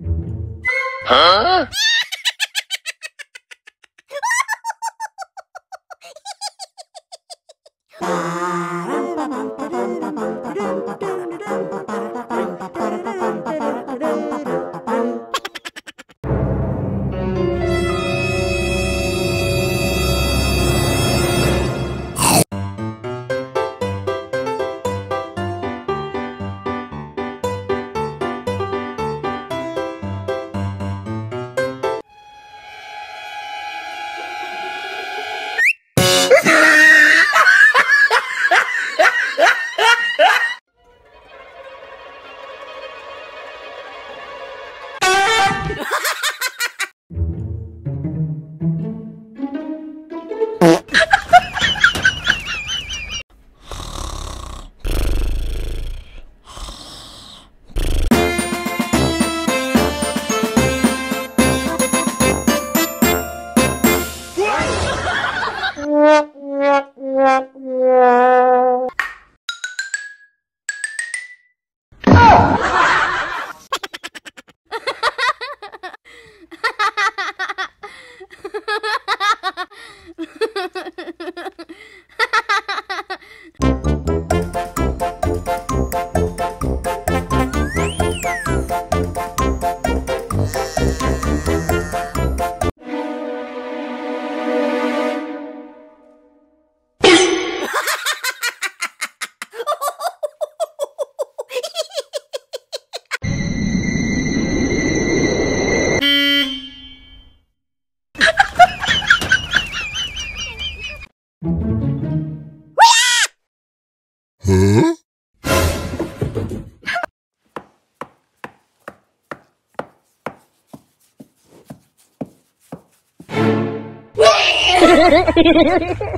Huh? え？フフフ。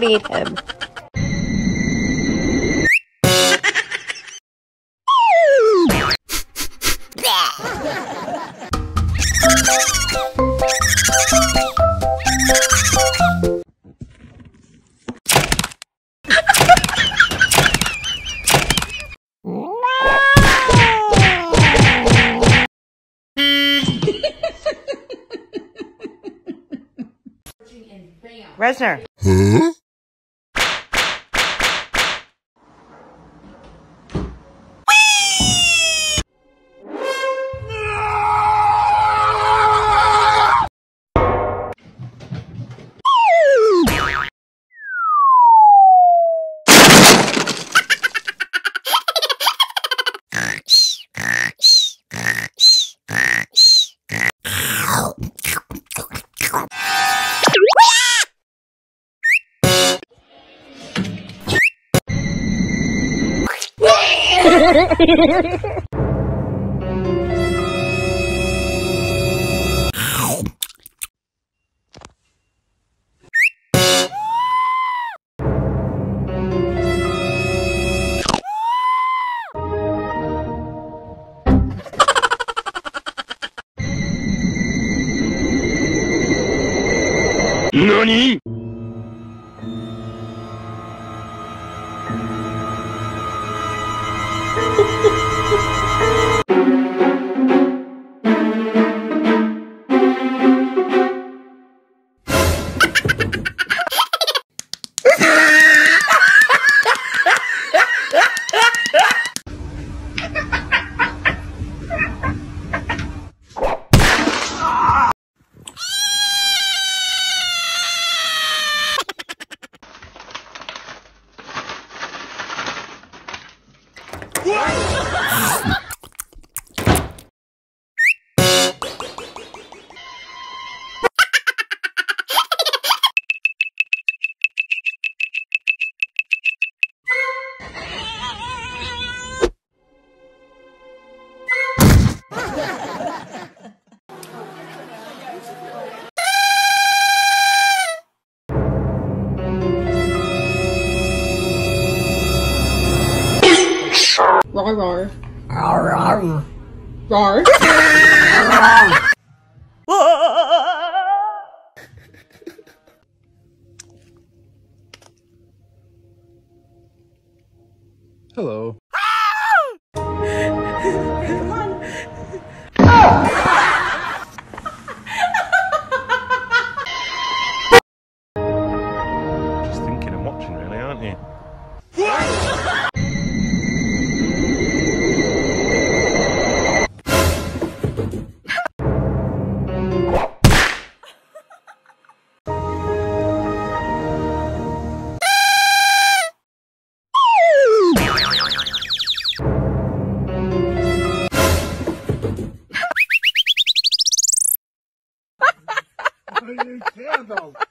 don't eat him. Resner. 何？Rar. Hey!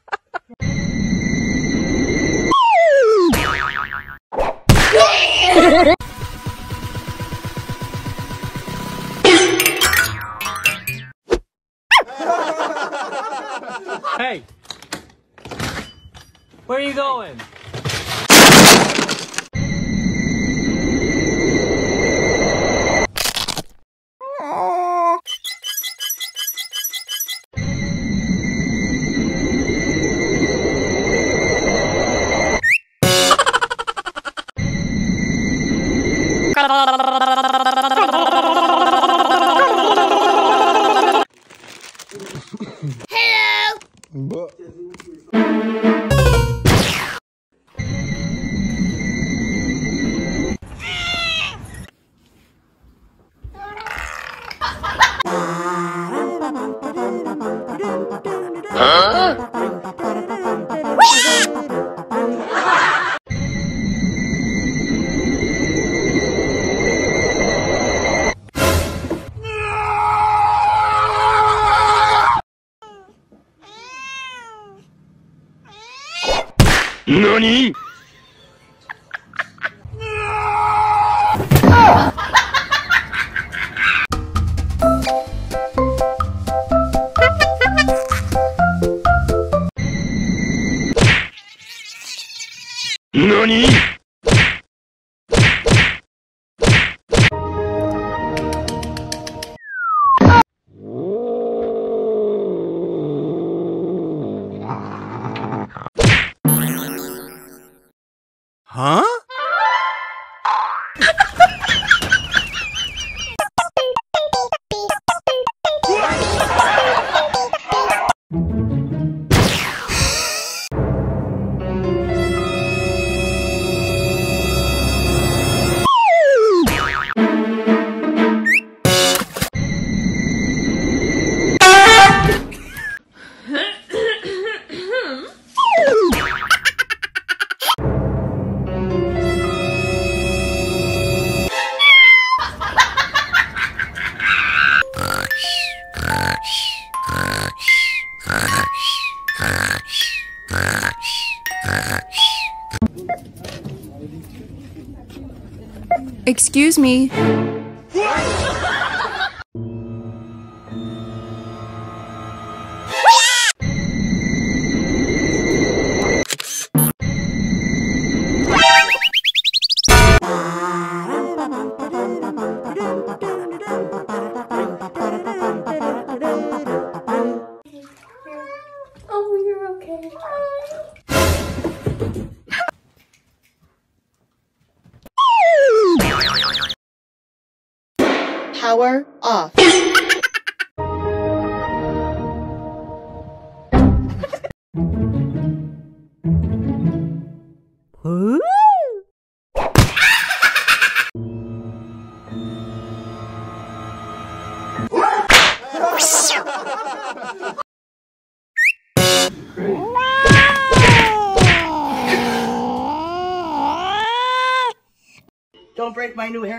Excuse me.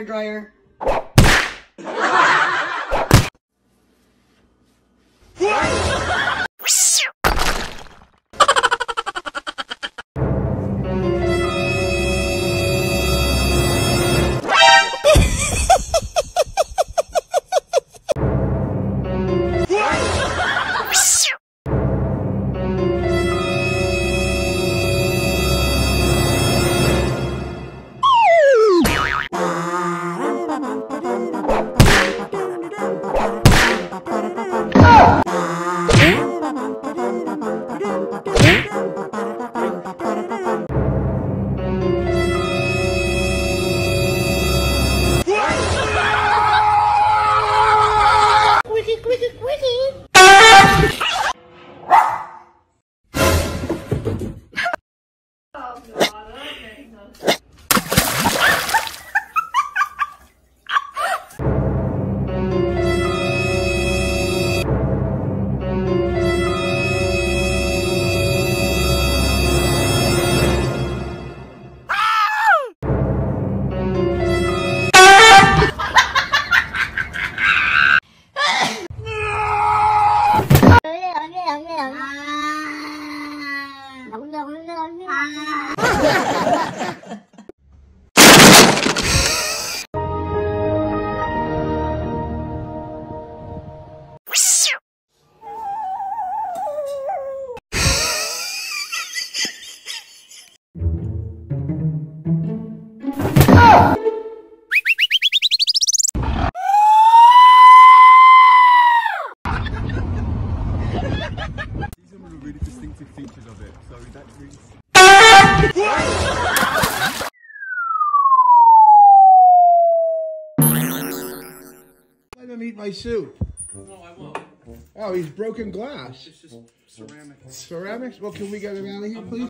Hair dryer. my soup. No, I won't. Oh, he's broken glass. It's just ceramics. Ceramics? Well, can we get him out of here, please?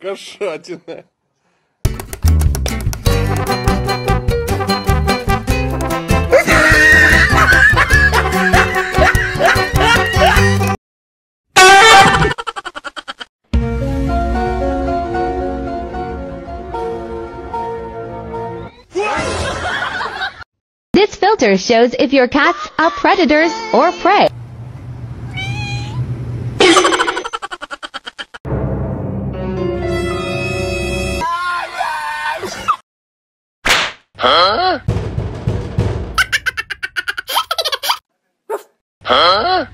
кошатина. This filter shows if your cats are predators or prey. Huh?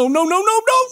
No, no, no, no, no,